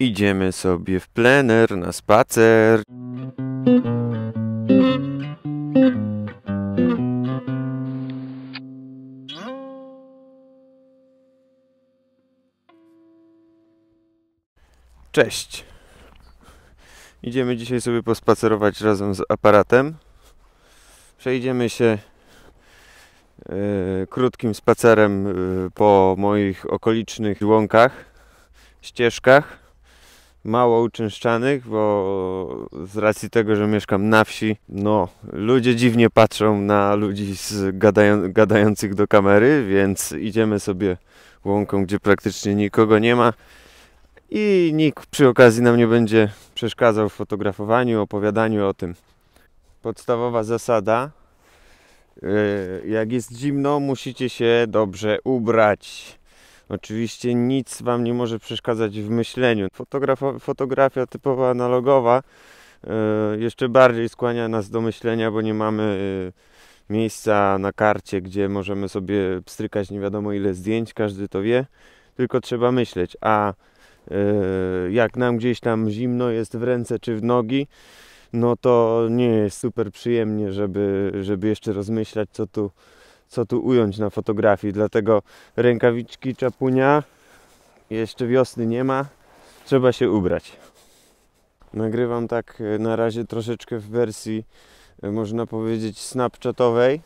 Idziemy sobie w plener na spacer. Cześć. Idziemy dzisiaj sobie pospacerować razem z aparatem. Przejdziemy się e, krótkim spacerem e, po moich okolicznych łąkach, ścieżkach, mało uczęszczanych, bo z racji tego, że mieszkam na wsi, no, ludzie dziwnie patrzą na ludzi z gadają, gadających do kamery, więc idziemy sobie łąką, gdzie praktycznie nikogo nie ma i nikt przy okazji nam nie będzie przeszkadzał w fotografowaniu, opowiadaniu o tym. Podstawowa zasada Yy, jak jest zimno, musicie się dobrze ubrać. Oczywiście nic Wam nie może przeszkadzać w myśleniu. Fotografia, typowa analogowa yy, jeszcze bardziej skłania nas do myślenia, bo nie mamy yy, miejsca na karcie, gdzie możemy sobie pstrykać nie wiadomo ile zdjęć, każdy to wie, tylko trzeba myśleć. A jak nam gdzieś tam zimno jest w ręce czy w nogi, no to nie jest super przyjemnie, żeby, żeby jeszcze rozmyślać, co tu, co tu ująć na fotografii. Dlatego rękawiczki, czapunia, jeszcze wiosny nie ma, trzeba się ubrać. Nagrywam tak e, na razie troszeczkę w wersji, e, można powiedzieć, snapchatowej,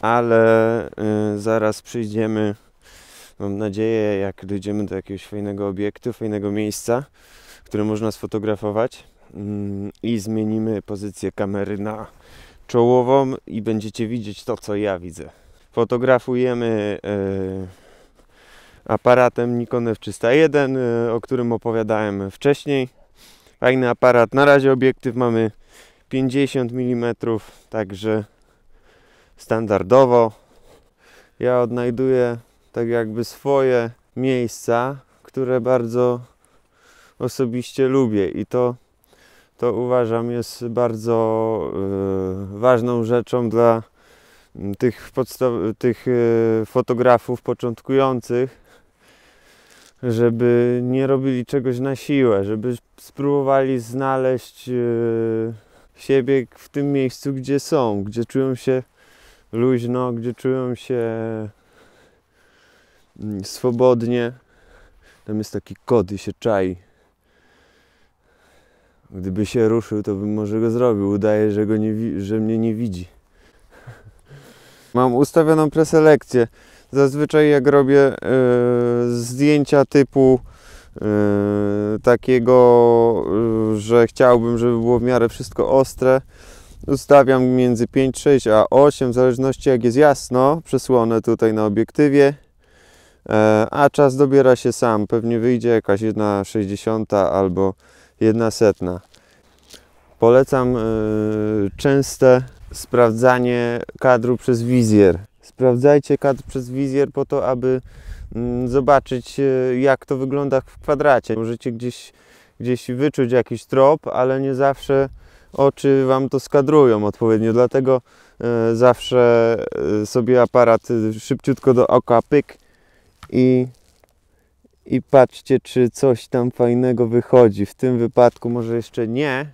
ale e, zaraz przyjdziemy, mam nadzieję, jak dojdziemy do jakiegoś fajnego obiektu, fajnego miejsca, które można sfotografować, Mm, i zmienimy pozycję kamery na czołową i będziecie widzieć to, co ja widzę. Fotografujemy e, aparatem Nikon F301, e, o którym opowiadałem wcześniej. Fajny aparat. Na razie obiektyw mamy 50 mm, także standardowo. Ja odnajduję tak jakby swoje miejsca, które bardzo osobiście lubię i to to uważam jest bardzo y, ważną rzeczą dla tych, tych y, fotografów początkujących, żeby nie robili czegoś na siłę, żeby spróbowali znaleźć y, siebie w tym miejscu, gdzie są, gdzie czują się luźno, gdzie czują się swobodnie. Tam jest taki kod i się czai. Gdyby się ruszył, to bym może go zrobił. Udaje, że, go nie, że mnie nie widzi. Mam ustawioną preselekcję. Zazwyczaj jak robię e, zdjęcia typu e, takiego, e, że chciałbym, żeby było w miarę wszystko ostre, ustawiam między 5,6 a 8, w zależności jak jest jasno, przesłonę tutaj na obiektywie, a czas dobiera się sam. Pewnie wyjdzie jakaś 1,60 albo jedna setna. Polecam yy, częste sprawdzanie kadru przez wizjer. Sprawdzajcie kadr przez wizjer po to, aby yy, zobaczyć yy, jak to wygląda w kwadracie. Możecie gdzieś, gdzieś wyczuć jakiś trop, ale nie zawsze oczy Wam to skadrują odpowiednio. Dlatego y, zawsze sobie aparat szybciutko do oka pyk i i patrzcie, czy coś tam fajnego wychodzi. W tym wypadku może jeszcze nie.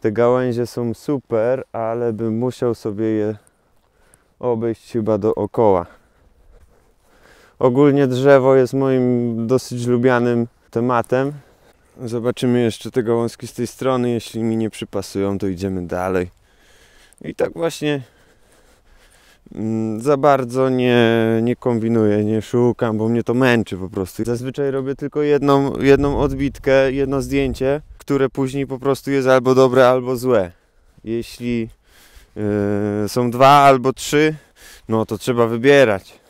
Te gałęzie są super, ale bym musiał sobie je obejść chyba dookoła. Ogólnie drzewo jest moim dosyć lubianym tematem. Zobaczymy jeszcze te gałązki z tej strony. Jeśli mi nie przypasują, to idziemy dalej. I tak właśnie za bardzo nie, nie kombinuję, nie szukam, bo mnie to męczy po prostu. Zazwyczaj robię tylko jedną, jedną odbitkę, jedno zdjęcie, które później po prostu jest albo dobre, albo złe. Jeśli yy, są dwa albo trzy, no to trzeba wybierać.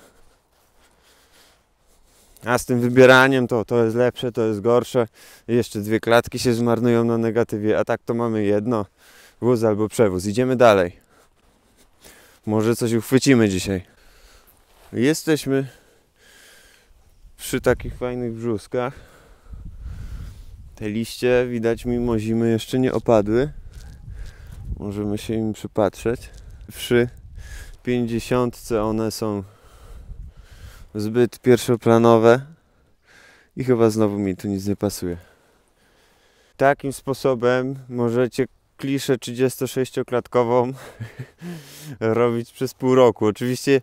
A z tym wybieraniem to, to jest lepsze, to jest gorsze. Jeszcze dwie klatki się zmarnują na negatywie, a tak to mamy jedno. Wóz albo przewóz. Idziemy dalej. Może coś uchwycimy dzisiaj. Jesteśmy przy takich fajnych brzuskach. Te liście widać mimo zimy jeszcze nie opadły. Możemy się im przypatrzeć. Przy 50 one są zbyt pierwszoplanowe I chyba znowu mi tu nic nie pasuje. Takim sposobem możecie kliszę 36-klatkową robić przez pół roku. Oczywiście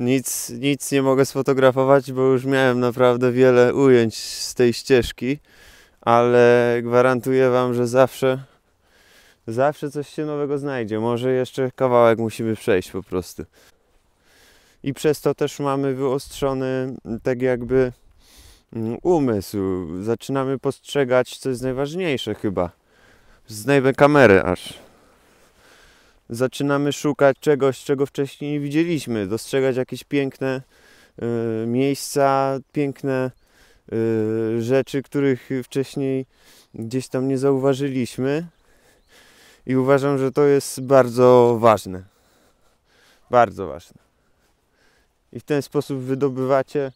nic, nic nie mogę sfotografować, bo już miałem naprawdę wiele ujęć z tej ścieżki, ale gwarantuję Wam, że zawsze, zawsze coś się nowego znajdzie. Może jeszcze kawałek musimy przejść po prostu. I przez to też mamy wyostrzony tak jakby mm, umysł. Zaczynamy postrzegać, co jest najważniejsze chyba. Znajdę kamery aż zaczynamy szukać czegoś, czego wcześniej nie widzieliśmy, dostrzegać jakieś piękne y, miejsca, piękne y, rzeczy, których wcześniej gdzieś tam nie zauważyliśmy. I uważam, że to jest bardzo ważne. Bardzo ważne. I w ten sposób wydobywacie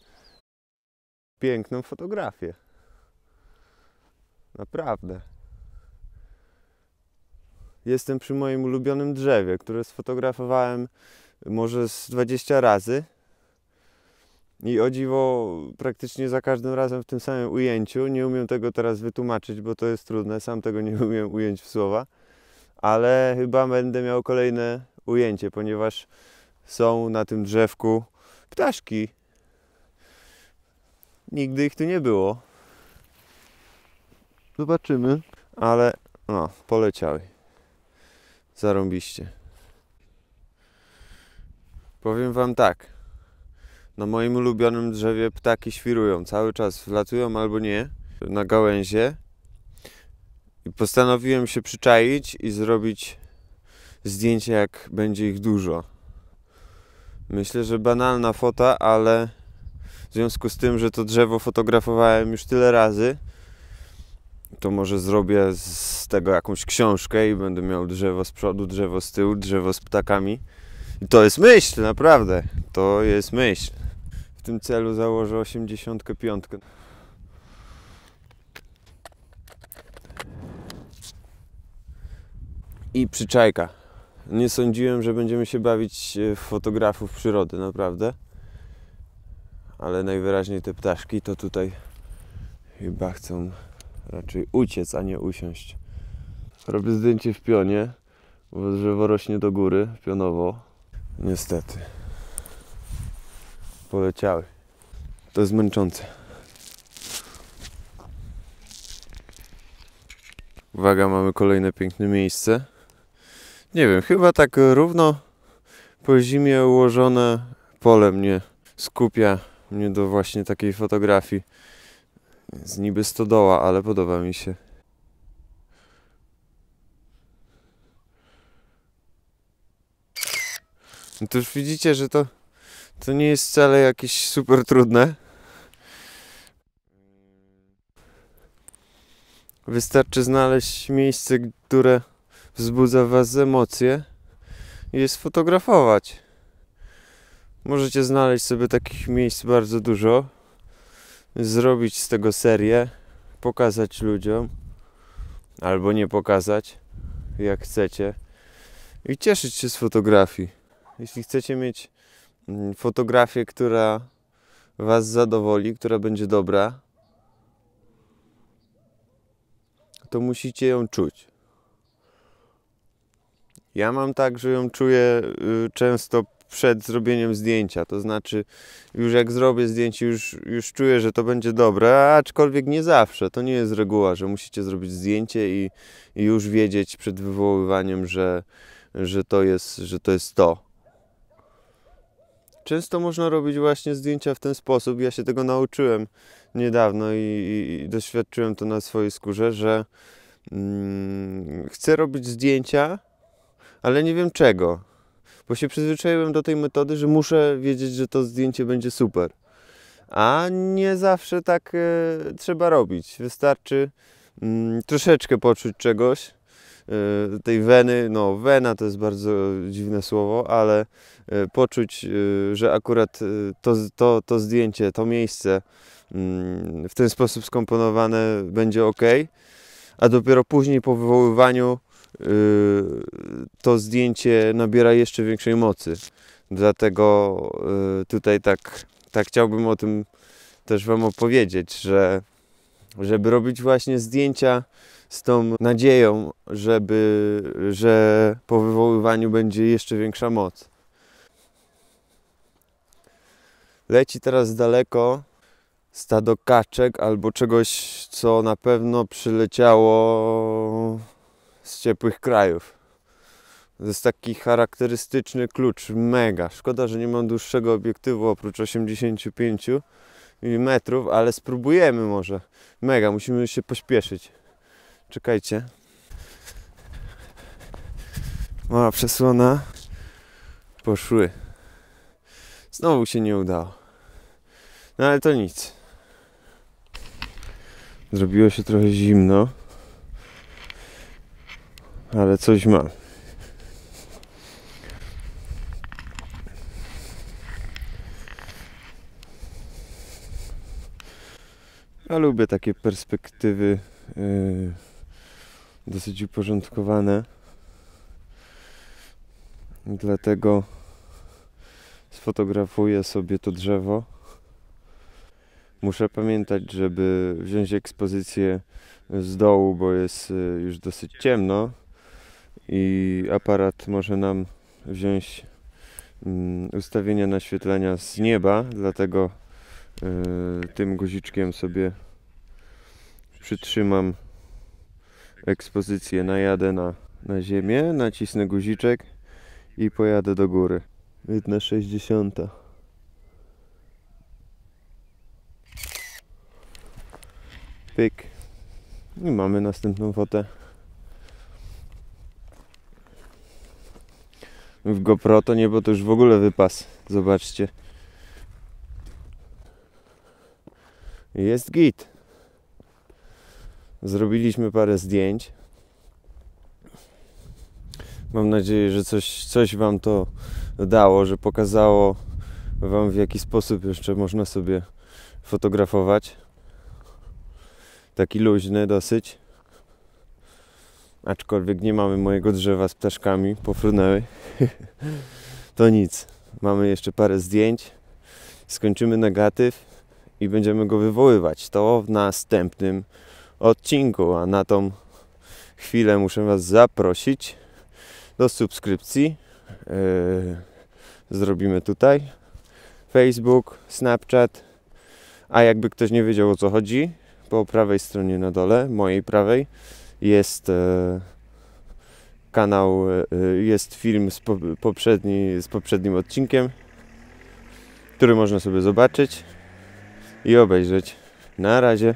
piękną fotografię. Naprawdę. Jestem przy moim ulubionym drzewie, które sfotografowałem może z 20 razy. I o dziwo, praktycznie za każdym razem w tym samym ujęciu. Nie umiem tego teraz wytłumaczyć, bo to jest trudne. Sam tego nie umiem ująć w słowa. Ale chyba będę miał kolejne ujęcie, ponieważ są na tym drzewku ptaszki. Nigdy ich tu nie było. Zobaczymy. Ale no, poleciały. Zarąbiście. Powiem wam tak. Na moim ulubionym drzewie ptaki świrują. Cały czas wlatują albo nie na gałęzie. I postanowiłem się przyczaić i zrobić zdjęcie, jak będzie ich dużo. Myślę, że banalna fota, ale w związku z tym, że to drzewo fotografowałem już tyle razy, to może zrobię z tego jakąś książkę i będę miał drzewo z przodu, drzewo z tyłu, drzewo z ptakami. I to jest myśl, naprawdę. To jest myśl. W tym celu założę 85. I przyczajka. Nie sądziłem, że będziemy się bawić w fotografów przyrody, naprawdę. Ale najwyraźniej te ptaszki to tutaj chyba chcą raczej uciec, a nie usiąść. Robię zdjęcie w pionie, bo drzewo rośnie do góry, pionowo. Niestety. Poleciały. To jest męczące. Uwaga, mamy kolejne piękne miejsce. Nie wiem, chyba tak równo po zimie ułożone pole mnie skupia mnie do właśnie takiej fotografii. Z niby stodoła, ale podoba mi się. No to już widzicie, że to, to nie jest wcale jakieś super trudne. Wystarczy znaleźć miejsce, które wzbudza w Was emocje i sfotografować. Możecie znaleźć sobie takich miejsc bardzo dużo zrobić z tego serię, pokazać ludziom, albo nie pokazać, jak chcecie, i cieszyć się z fotografii. Jeśli chcecie mieć mm, fotografię, która Was zadowoli, która będzie dobra, to musicie ją czuć. Ja mam tak, że ją czuję y, często przed zrobieniem zdjęcia. To znaczy, już jak zrobię zdjęcie, już, już czuję, że to będzie dobre, aczkolwiek nie zawsze. To nie jest reguła, że musicie zrobić zdjęcie i, i już wiedzieć przed wywoływaniem, że, że, to jest, że to jest to. Często można robić właśnie zdjęcia w ten sposób. Ja się tego nauczyłem niedawno i, i doświadczyłem to na swojej skórze, że mm, chcę robić zdjęcia, ale nie wiem czego bo się przyzwyczaiłem do tej metody, że muszę wiedzieć, że to zdjęcie będzie super. A nie zawsze tak e, trzeba robić. Wystarczy mm, troszeczkę poczuć czegoś, e, tej weny, no wena to jest bardzo dziwne słowo, ale e, poczuć, e, że akurat to, to, to zdjęcie, to miejsce mm, w ten sposób skomponowane będzie ok, a dopiero później po wywoływaniu to zdjęcie nabiera jeszcze większej mocy. Dlatego y, tutaj tak, tak chciałbym o tym też Wam opowiedzieć, że żeby robić właśnie zdjęcia z tą nadzieją, żeby, że po wywoływaniu będzie jeszcze większa moc. Leci teraz daleko stado kaczek albo czegoś, co na pewno przyleciało z ciepłych krajów. To jest taki charakterystyczny klucz, mega. Szkoda, że nie mam dłuższego obiektywu oprócz 85 mm, ale spróbujemy może. Mega, musimy się pośpieszyć. Czekajcie. Mała przesłona. Poszły. Znowu się nie udało. No ale to nic. Zrobiło się trochę zimno. Ale coś mam. Ja lubię takie perspektywy yy, dosyć uporządkowane. Dlatego sfotografuję sobie to drzewo. Muszę pamiętać, żeby wziąć ekspozycję z dołu, bo jest yy, już dosyć ciemno i aparat może nam wziąć mm, ustawienia naświetlenia z nieba, dlatego yy, tym guziczkiem sobie przytrzymam ekspozycję, najadę na, na ziemię, nacisnę guziczek i pojadę do góry. 1,60. Pyk. I mamy następną fotę. W GoPro to niebo to już w ogóle wypas. Zobaczcie. Jest git. Zrobiliśmy parę zdjęć. Mam nadzieję, że coś, coś Wam to dało, że pokazało Wam w jaki sposób jeszcze można sobie fotografować. Taki luźny dosyć. Aczkolwiek nie mamy mojego drzewa z ptaszkami, pofrunęły. to nic. Mamy jeszcze parę zdjęć. Skończymy negatyw i będziemy go wywoływać. To w następnym odcinku, a na tą chwilę muszę Was zaprosić do subskrypcji. Yy, zrobimy tutaj Facebook, Snapchat. A jakby ktoś nie wiedział o co chodzi, po prawej stronie na dole, mojej prawej, jest e, kanał, e, jest film z, poprzedni, z poprzednim odcinkiem, który można sobie zobaczyć i obejrzeć. Na razie.